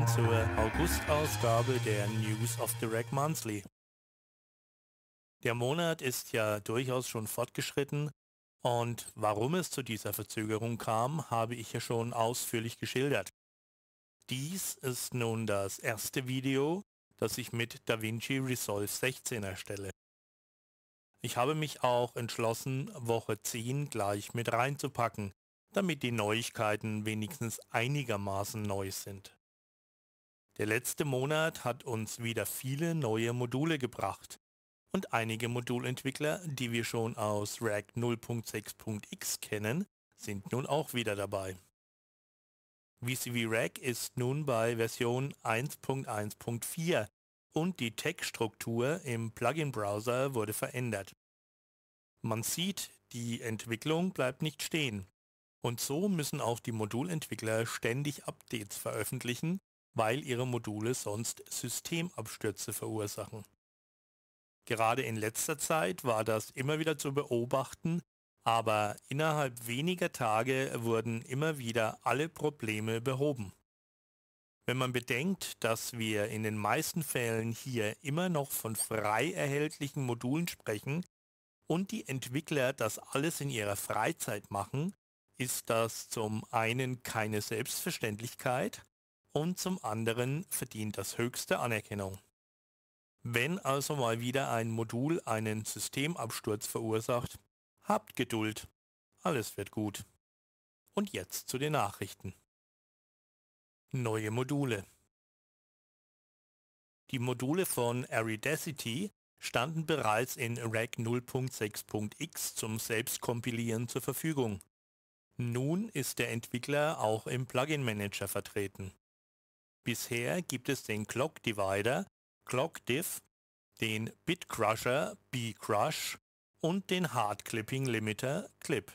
Zuhören zur August-Ausgabe der News of the Rack Monthly. Der Monat ist ja durchaus schon fortgeschritten und warum es zu dieser Verzögerung kam, habe ich ja schon ausführlich geschildert. Dies ist nun das erste Video, das ich mit DaVinci Resolve 16 erstelle. Ich habe mich auch entschlossen, Woche 10 gleich mit reinzupacken, damit die Neuigkeiten wenigstens einigermaßen neu sind. Der letzte Monat hat uns wieder viele neue Module gebracht und einige Modulentwickler, die wir schon aus React 0.6.x kennen, sind nun auch wieder dabei. VCV Rack ist nun bei Version 1.1.4 und die Tech-Struktur im Plugin-Browser wurde verändert. Man sieht, die Entwicklung bleibt nicht stehen. Und so müssen auch die Modulentwickler ständig Updates veröffentlichen, weil ihre Module sonst Systemabstürze verursachen. Gerade in letzter Zeit war das immer wieder zu beobachten, aber innerhalb weniger Tage wurden immer wieder alle Probleme behoben. Wenn man bedenkt, dass wir in den meisten Fällen hier immer noch von frei erhältlichen Modulen sprechen und die Entwickler das alles in ihrer Freizeit machen, ist das zum einen keine Selbstverständlichkeit und zum anderen verdient das höchste Anerkennung. Wenn also mal wieder ein Modul einen Systemabsturz verursacht, habt Geduld, alles wird gut. Und jetzt zu den Nachrichten. Neue Module. Die Module von Aridacity standen bereits in Reg 0.6.x zum Selbstkompilieren zur Verfügung. Nun ist der Entwickler auch im Plugin Manager vertreten. Bisher gibt es den Clock Divider, Clock Diff, den Bit Crusher, B-Crush und den Hard Clipping Limiter, Clip.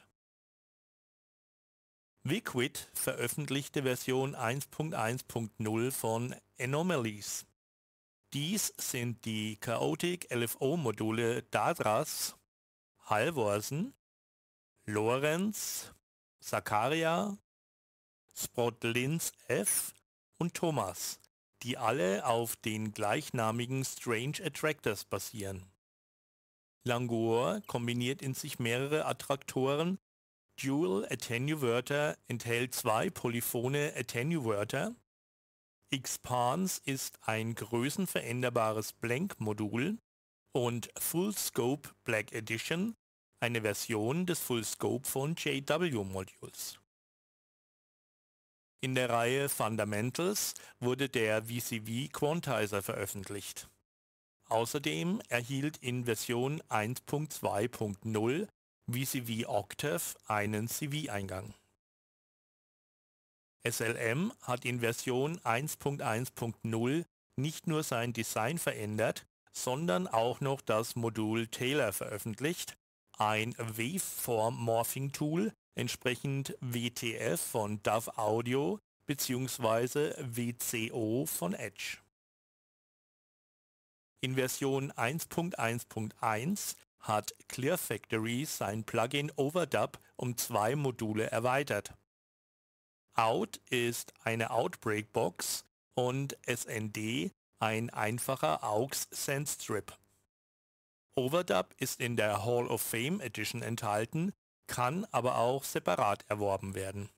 Viquid veröffentlichte Version 1.1.0 von Anomalies. Dies sind die Chaotic LFO Module Dadras, Halvorsen, Lorenz, Zakaria, Sprotlins F und Thomas, die alle auf den gleichnamigen Strange Attractors basieren. Langour kombiniert in sich mehrere Attraktoren. Dual Attenuverter enthält zwei polyphone Attenuverter. Xpans ist ein größenveränderbares Blank-Modul und Full Scope Black Edition eine Version des Full Scope von JW Modules. In der Reihe Fundamentals wurde der VCV Quantizer veröffentlicht. Außerdem erhielt in Version 1.2.0 VCV Octave einen CV-Eingang. SLM hat in Version 1.1.0 nicht nur sein Design verändert, sondern auch noch das Modul Taylor veröffentlicht, ein Waveform Morphing Tool, entsprechend WTF von Dove Audio bzw. WCO von Edge. In Version 1.1.1 hat Clear Factory sein Plugin Overdub um zwei Module erweitert. Out ist eine Outbreak Box und SND ein einfacher AUX Sendstrip. Overdub ist in der Hall of Fame Edition enthalten, kann aber auch separat erworben werden.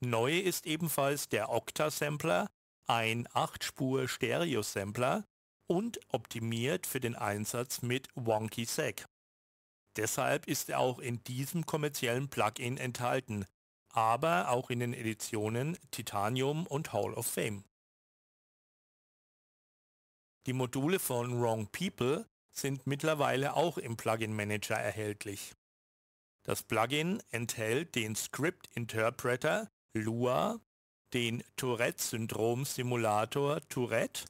Neu ist ebenfalls der Octa-Sampler, ein 8-Spur-Stereo-Sampler und optimiert für den Einsatz mit Wonky Sec. Deshalb ist er auch in diesem kommerziellen Plugin enthalten, aber auch in den Editionen Titanium und Hall of Fame. Die Module von Wrong People sind mittlerweile auch im Plugin Manager erhältlich. Das Plugin enthält den Script Interpreter Lua, den Tourette-Syndrom-Simulator Tourette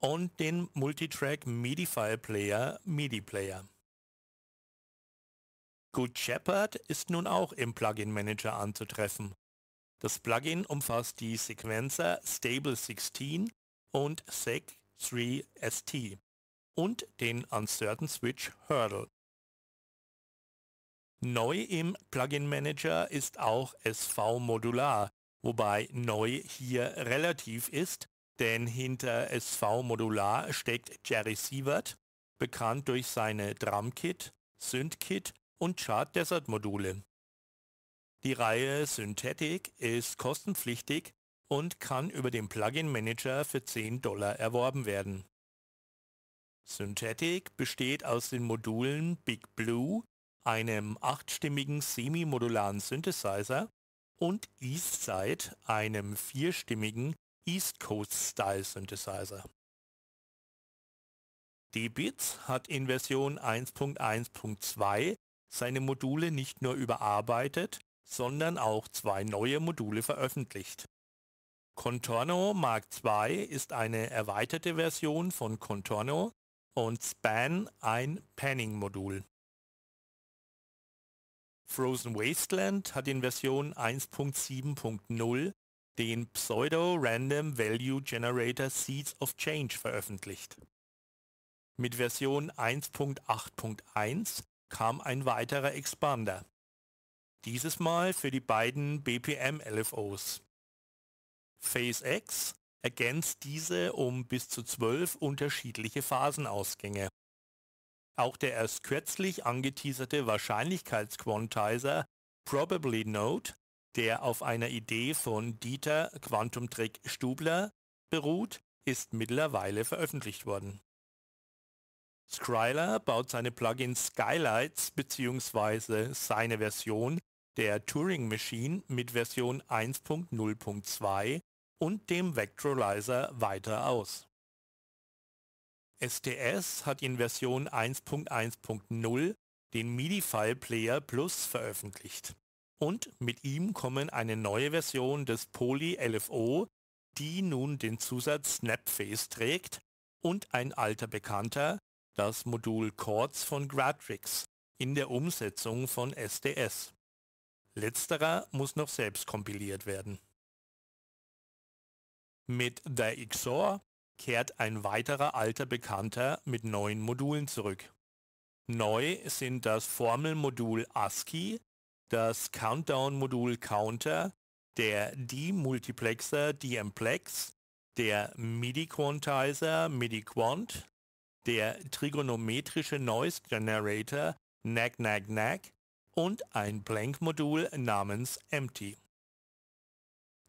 und den Multitrack MIDI-File Player MIDI Player. Good Shepherd ist nun auch im Plugin Manager anzutreffen. Das Plugin umfasst die Sequenzer Stable 16 und Sec 3 ST und den Uncertain Switch Hurdle. Neu im Plugin Manager ist auch SV Modular, wobei neu hier relativ ist, denn hinter SV Modular steckt Jerry Sievert, bekannt durch seine Drumkit, Synthkit und Chart Desert Module. Die Reihe Synthetic ist kostenpflichtig und kann über den Plugin Manager für 10 Dollar erworben werden. Synthetic besteht aus den Modulen Big Blue, einem achtstimmigen semi-modularen Synthesizer, und Eastside, einem vierstimmigen East Coast Style Synthesizer. D-Bits hat in Version 1.1.2 seine Module nicht nur überarbeitet, sondern auch zwei neue Module veröffentlicht. Contorno Mark II ist eine erweiterte Version von Contorno und Span ein Panning-Modul. Frozen Wasteland hat in Version 1.7.0 den Pseudo Random Value Generator Seeds of Change veröffentlicht. Mit Version 1.8.1 kam ein weiterer Expander. Dieses Mal für die beiden BPM-LFOs. Phase X ergänzt diese um bis zu zwölf unterschiedliche Phasenausgänge. Auch der erst kürzlich angeteaserte Wahrscheinlichkeitsquantizer Probably Node, der auf einer Idee von Dieter Quantumtrick Stubler beruht, ist mittlerweile veröffentlicht worden. Skryler baut seine Plugins Skylights bzw. seine Version der Turing Machine mit Version 1.0.2 und dem Vectorizer weiter aus. STS hat in Version 1.1.0 den MIDI-File Player Plus veröffentlicht und mit ihm kommen eine neue Version des Poly LFO, die nun den Zusatz Snapface trägt und ein alter Bekannter, das Modul Chords von Gradrix in der Umsetzung von SDS. Letzterer muss noch selbst kompiliert werden. Mit The XOR kehrt ein weiterer alter Bekannter mit neuen Modulen zurück. Neu sind das Formelmodul ASCII, das Countdown-Modul Counter, der Demultiplexer Dmplex, der MIDI-Quantizer MIDI-Quant, der trigonometrische Noise Generator Nag Nag Nag und ein Blank-Modul namens Empty.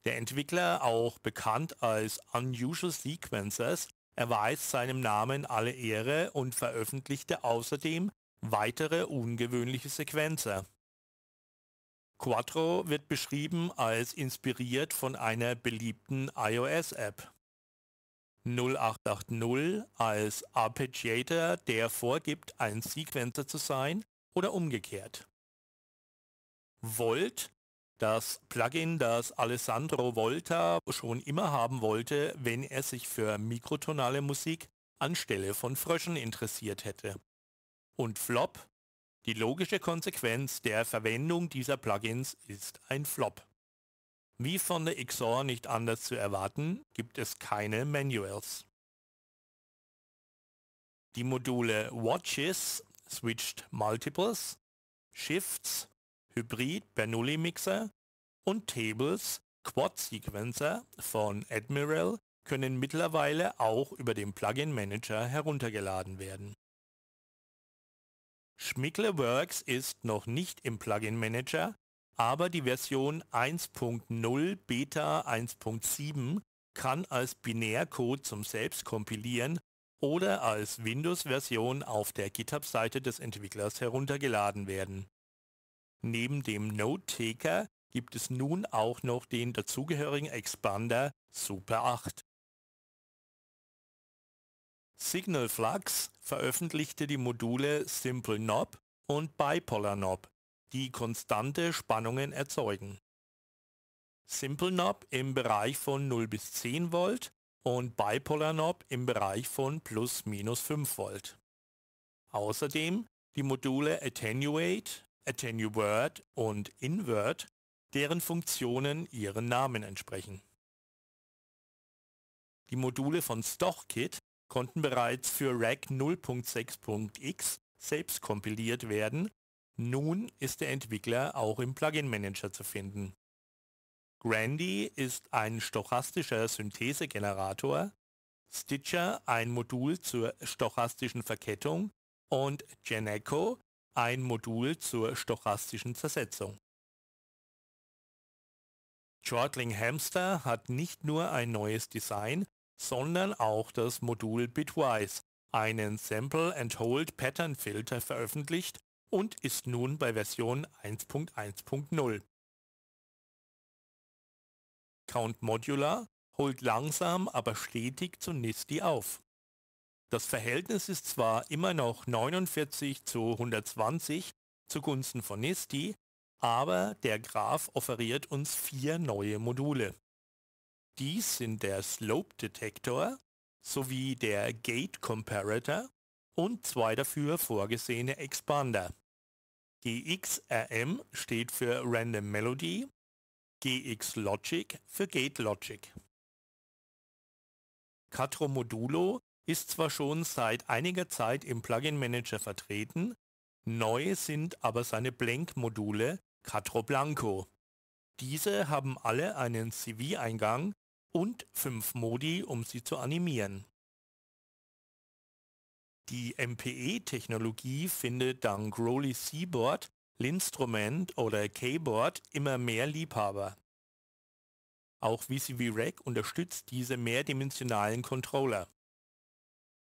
Der Entwickler, auch bekannt als Unusual Sequencers, erweist seinem Namen alle Ehre und veröffentlichte außerdem weitere ungewöhnliche Sequenzer. Quattro wird beschrieben als inspiriert von einer beliebten iOS-App. 0880 als Arpeggiator, der vorgibt, ein Sequencer zu sein, oder umgekehrt. Volt das Plugin, das Alessandro Volta schon immer haben wollte, wenn er sich für mikrotonale Musik anstelle von Fröschen interessiert hätte. Und Flop? Die logische Konsequenz der Verwendung dieser Plugins ist ein Flop. Wie von der XOR nicht anders zu erwarten, gibt es keine Manuals. Die Module Watches, Switched Multiples, Shifts, Hybrid Bernoulli Mixer und Tables Quad Sequencer von Admiral können mittlerweile auch über den Plugin Manager heruntergeladen werden. Schmickle Works ist noch nicht im Plugin Manager, aber die Version 1.0 Beta 1.7 kann als Binärcode zum Selbstkompilieren oder als Windows-Version auf der GitHub-Seite des Entwicklers heruntergeladen werden. Neben dem Note-Taker gibt es nun auch noch den dazugehörigen Expander Super 8. Signal Flux veröffentlichte die Module Simple Knob und Bipolar Knob, die konstante Spannungen erzeugen. Simple Knob im Bereich von 0 bis 10 Volt und Bipolar Knob im Bereich von plus minus 5 Volt. Außerdem die Module Attenuate, Attenuword und Invert, deren Funktionen ihren Namen entsprechen. Die Module von StochKit konnten bereits für Rack 0.6.x selbst kompiliert werden, nun ist der Entwickler auch im Plugin Manager zu finden. Grandy ist ein stochastischer Synthesegenerator, Stitcher ein Modul zur stochastischen Verkettung und Geneco ein Modul zur stochastischen Zersetzung. Chortling Hamster hat nicht nur ein neues Design, sondern auch das Modul Bitwise, einen Sample and Hold Pattern Filter veröffentlicht und ist nun bei Version 1.1.0. Count Modular holt langsam aber stetig zu NISTI auf. Das Verhältnis ist zwar immer noch 49 zu 120 zugunsten von NISTI, aber der Graph offeriert uns vier neue Module. Dies sind der Slope Detector sowie der Gate Comparator und zwei dafür vorgesehene Expander. GXRM steht für Random Melody, GX Logic für Gate Logic. Catro Modulo ist zwar schon seit einiger Zeit im Plugin Manager vertreten, neu sind aber seine Blink-Module Catro Blanco. Diese haben alle einen CV-Eingang und fünf Modi, um sie zu animieren. Die MPE-Technologie findet dank Rolly Seaboard, Linstrument oder Keyboard immer mehr Liebhaber. Auch VCV Rec unterstützt diese mehrdimensionalen Controller.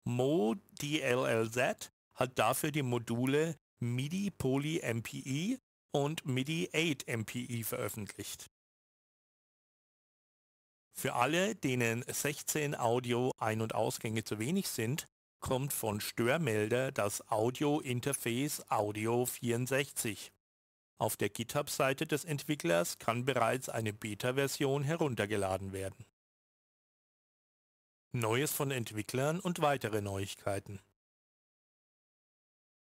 Mo DLLZ hat dafür die Module MIDI Poly MPE und MIDI 8 MPE veröffentlicht. Für alle, denen 16 Audio-Ein- und Ausgänge zu wenig sind, kommt von Störmelder das Audio-Interface Audio 64. Auf der GitHub-Seite des Entwicklers kann bereits eine Beta-Version heruntergeladen werden. Neues von Entwicklern und weitere Neuigkeiten.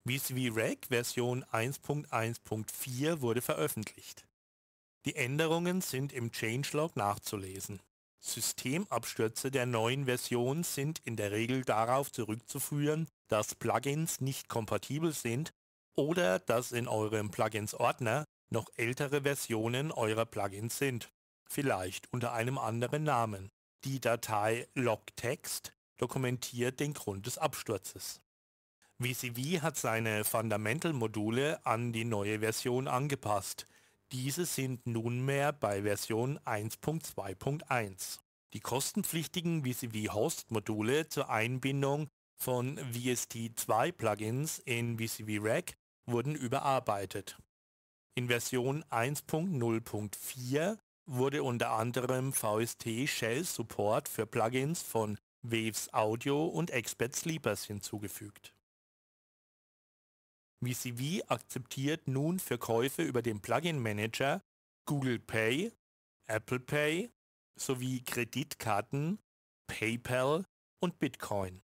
VCV-Rec Version 1.1.4 wurde veröffentlicht. Die Änderungen sind im Changelog nachzulesen. Systemabstürze der neuen Version sind in der Regel darauf zurückzuführen, dass Plugins nicht kompatibel sind oder dass in eurem Plugins-Ordner noch ältere Versionen eurer Plugins sind, vielleicht unter einem anderen Namen. Die Datei logtext dokumentiert den Grund des Absturzes. VCV hat seine Fundamental-Module an die neue Version angepasst. Diese sind nunmehr bei Version 1.2.1. Die kostenpflichtigen VCV-Host-Module zur Einbindung von VST2-Plugins in VCV Rack wurden überarbeitet. In Version 1.0.4 wurde unter anderem VST Shell Support für Plugins von Waves Audio und Expert Sleepers hinzugefügt. VCV akzeptiert nun für Käufe über den Plugin Manager Google Pay, Apple Pay sowie Kreditkarten, PayPal und Bitcoin.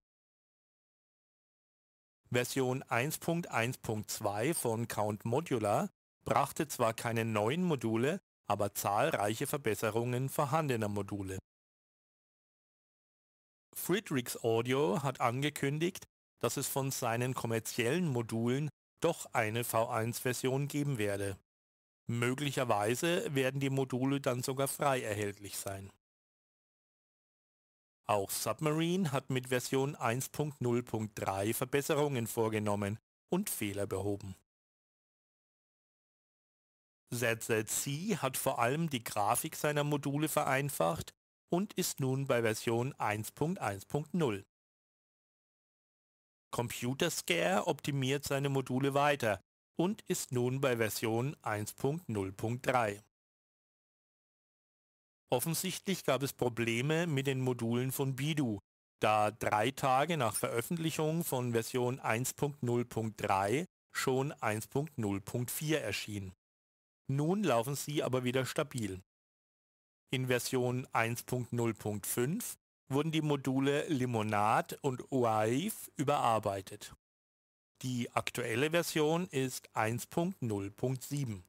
Version 1.1.2 von Count Modular brachte zwar keine neuen Module, aber zahlreiche Verbesserungen vorhandener Module. Friedrichs Audio hat angekündigt, dass es von seinen kommerziellen Modulen doch eine V1-Version geben werde. Möglicherweise werden die Module dann sogar frei erhältlich sein. Auch Submarine hat mit Version 1.0.3 Verbesserungen vorgenommen und Fehler behoben. ZZC hat vor allem die Grafik seiner Module vereinfacht und ist nun bei Version 1.1.0. Computer Scare optimiert seine Module weiter und ist nun bei Version 1.0.3. Offensichtlich gab es Probleme mit den Modulen von Bidu, da drei Tage nach Veröffentlichung von Version 1.0.3 schon 1.0.4 erschien. Nun laufen sie aber wieder stabil. In Version 1.0.5 wurden die Module Limonade und Oaif überarbeitet. Die aktuelle Version ist 1.0.7.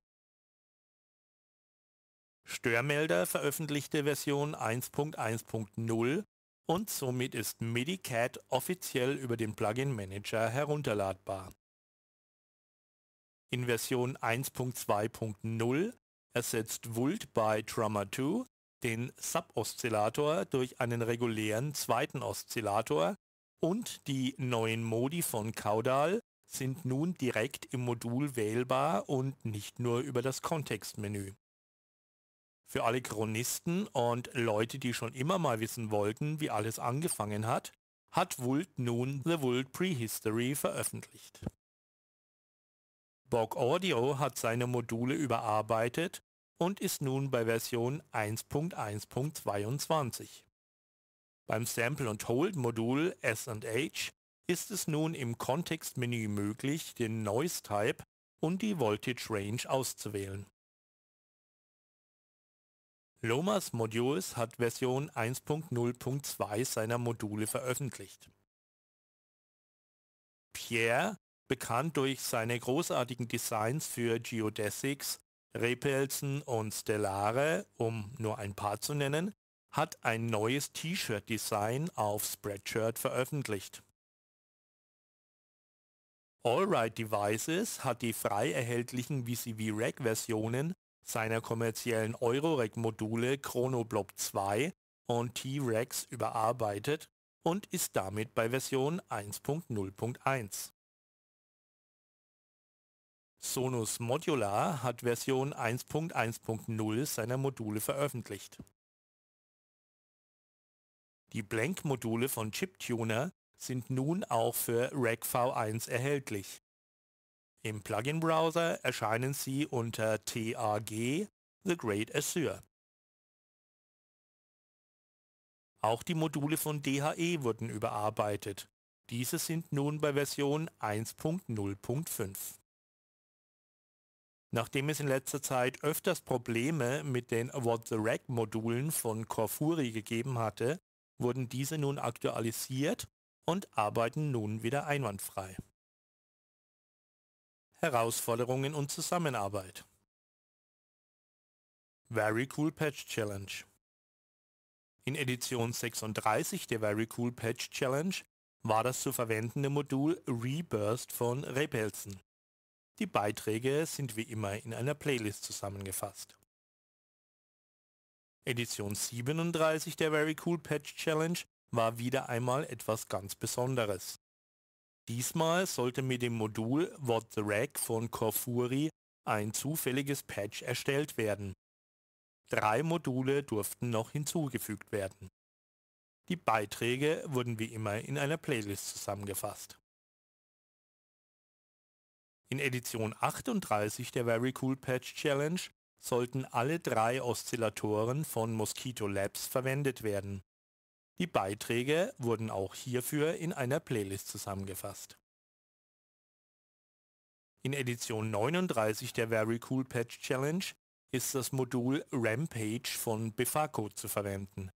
Störmelder veröffentlichte Version 1.1.0 und somit ist MIDI-Cat offiziell über den Plugin Manager herunterladbar. In Version 1.2.0 ersetzt Vult bei Drummer 2 den Sub-Oszillator durch einen regulären zweiten Oszillator und die neuen Modi von Caudal sind nun direkt im Modul wählbar und nicht nur über das Kontextmenü. Für alle Chronisten und Leute, die schon immer mal wissen wollten, wie alles angefangen hat, hat Vult nun The Vult Prehistory veröffentlicht. Bog Audio hat seine Module überarbeitet und ist nun bei Version 1.1.22. Beim Sample und Hold Modul S&H ist es nun im Kontextmenü möglich, den Noise Type und die Voltage Range auszuwählen. Lomas Modules hat Version 1.0.2 seiner Module veröffentlicht. Pierre, bekannt durch seine großartigen Designs für Geodesics, Repelsen und Stellare, um nur ein paar zu nennen, hat ein neues T-Shirt-Design auf Spreadshirt veröffentlicht. Allright Devices hat die frei erhältlichen VCV-Rack-Versionen seiner kommerziellen Eurorack-Module ChronoBlob 2 und T-Rex überarbeitet und ist damit bei Version 1.0.1. Sonus Modular hat Version 1.1.0 seiner Module veröffentlicht. Die Blank-Module von Chiptuner sind nun auch für Rack V1 erhältlich. Im Plugin-Browser erscheinen sie unter TAG The Great Azure. Auch die Module von DHE wurden überarbeitet. Diese sind nun bei Version 1.0.5. Nachdem es in letzter Zeit öfters Probleme mit den What the Rack Modulen von Corfuri gegeben hatte, wurden diese nun aktualisiert und arbeiten nun wieder einwandfrei. Herausforderungen und Zusammenarbeit Very Cool Patch Challenge In Edition 36 der Very Cool Patch Challenge war das zu verwendende Modul Reburst von Repelsen. Die Beiträge sind wie immer in einer Playlist zusammengefasst. Edition 37 der Very Cool Patch Challenge war wieder einmal etwas ganz Besonderes. Diesmal sollte mit dem Modul What the Rack von Corfuri ein zufälliges Patch erstellt werden. Drei Module durften noch hinzugefügt werden. Die Beiträge wurden wie immer in einer Playlist zusammengefasst. In Edition 38 der Very Cool Patch Challenge sollten alle drei Oszillatoren von Mosquito Labs verwendet werden. Die Beiträge wurden auch hierfür in einer Playlist zusammengefasst. In Edition 39 der Very Cool Patch Challenge ist das Modul Rampage von Befaco zu verwenden.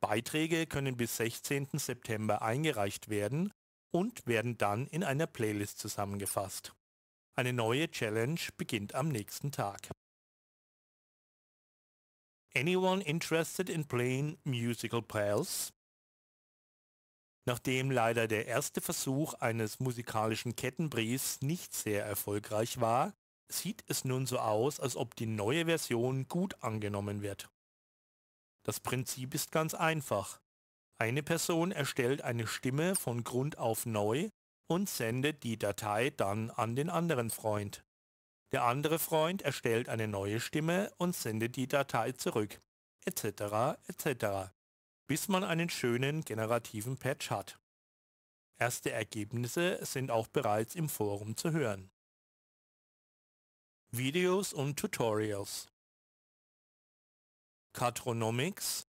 Beiträge können bis 16. September eingereicht werden und werden dann in einer Playlist zusammengefasst. Eine neue Challenge beginnt am nächsten Tag. Anyone interested in playing musical pals? Nachdem leider der erste Versuch eines musikalischen Kettenbriefs nicht sehr erfolgreich war, sieht es nun so aus, als ob die neue Version gut angenommen wird. Das Prinzip ist ganz einfach. Eine Person erstellt eine Stimme von Grund auf neu und sendet die Datei dann an den anderen Freund. Der andere Freund erstellt eine neue Stimme und sendet die Datei zurück, etc. etc. bis man einen schönen generativen Patch hat. Erste Ergebnisse sind auch bereits im Forum zu hören. Videos und Tutorials Cartronomics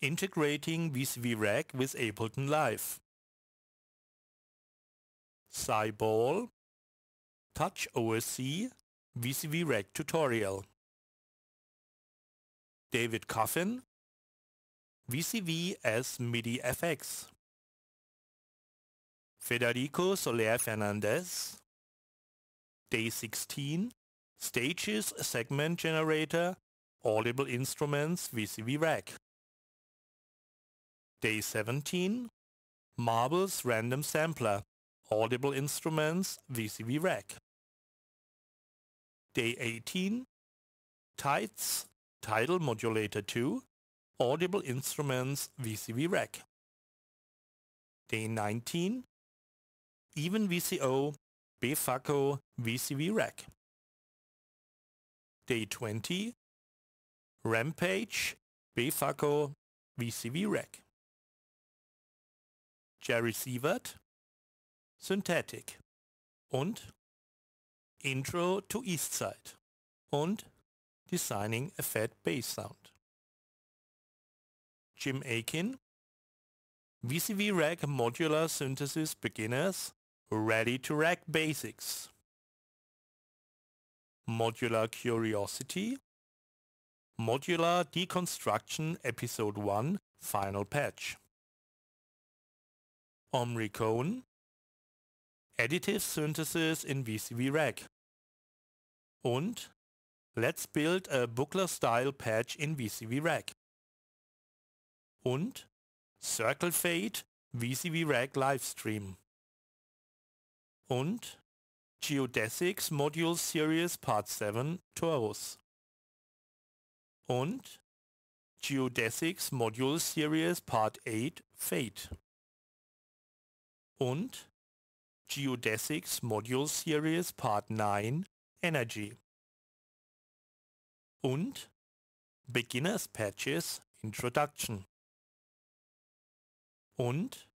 Integrating VCV Rack with Ableton Live. Cyball. Touch OSC VCV Rack Tutorial. David Coffin. VCV as MIDI FX Federico Soler Fernandez. Day 16 Stages Segment Generator. Audible Instruments VCV Rack Day 17 Marbles Random Sampler Audible Instruments VCV Rack Day 18 Tides, Tidal Modulator 2, Audible Instruments VCV Rack. Day 19, Even VCO, Befaco VCV Rack. Day 20, Rampage, Befaco VCV Rack. Jerry Sievert, Synthetic. Und? Intro to Eastside und? Designing a Fat Bass Sound. Jim Aiken, VCV Rack Modular Synthesis Beginners, Ready to Rack Basics. Modular Curiosity, Modular Deconstruction Episode 1 Final Patch. Omri Cohn, Additive Synthesis in VCV Rack. Und Let's Build a Bookler Style Patch in VCV Rack. Und Circle Fade VCV Rack Livestream. Und Geodesics Module Series Part 7 Taurus und Geodesics Module Series Part 8 Fate und Geodesics Module Series Part 9 Energy. Und Beginners Patches Introduction. Und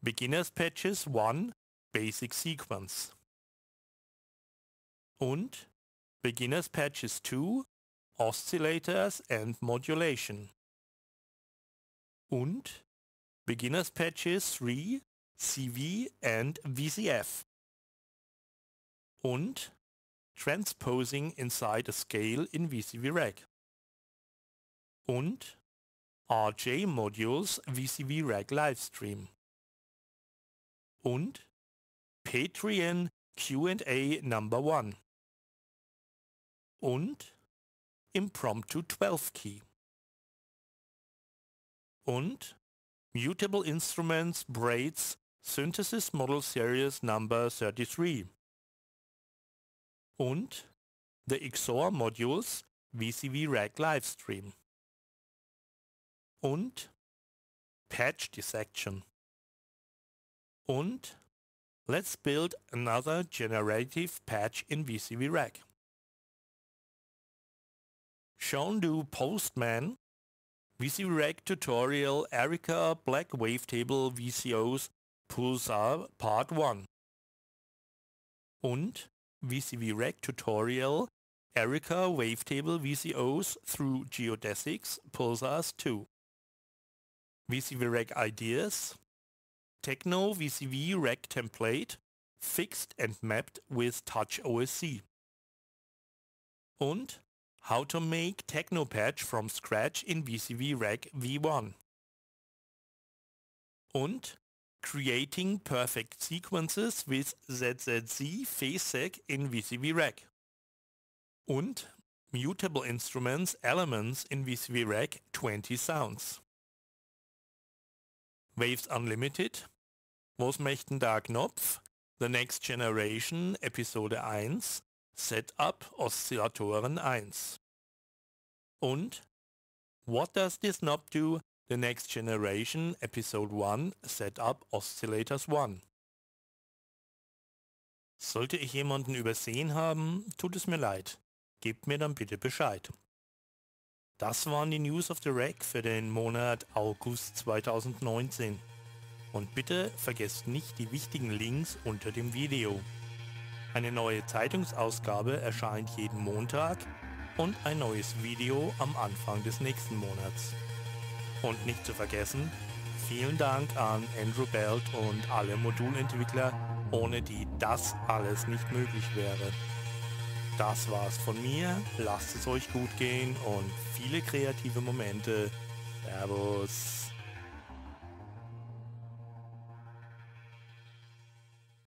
Beginners Patches 1 Basic Sequence. Und Beginners Patches 2 Oscillators and Modulation. Und Beginners Patches 3 CV and VCF und Transposing inside a scale in VCV Rack und RJ Modules VCV Rack Livestream und Patreon Q&A Number 1 und Impromptu 12 Key. Und Mutable Instruments Braids Synthesis Model Series Number 33 und The XOR Modules VCV Rack Livestream und Patch Dissection. Und Let's build another generative patch in VCV Rack. Shown do Postman VCV Rack tutorial Erica Black Wavetable VCOs Pulsar Part 1 und VCV Rack Tutorial Erica Wavetable VCOs through Geodesics Pulsars 2 VCV Rack Ideas Techno VCV Rack Template Fixed and Mapped with Touch OSC und How to make Techno Patch from scratch in VCV Rack V1 und Creating Perfect Sequences with ZZZ FaceSec in VCV Rack. Und Mutable Instruments Elements in VCV Rack 20 Sounds. Waves Unlimited, Was möchten da Knopf, The Next Generation Episode 1, Setup Oszillatoren 1. Und What does this knob do The Next Generation Episode 1 Setup Oscillators 1. Sollte ich jemanden übersehen haben, tut es mir leid. Gebt mir dann bitte Bescheid. Das waren die News of the Rack für den Monat August 2019. Und bitte vergesst nicht die wichtigen Links unter dem Video. Eine neue Zeitungsausgabe erscheint jeden Montag und ein neues Video am Anfang des nächsten Monats. Und nicht zu vergessen, vielen Dank an Andrew Belt und alle Modulentwickler, ohne die das alles nicht möglich wäre. Das war's von mir, lasst es euch gut gehen und viele kreative Momente. Servus.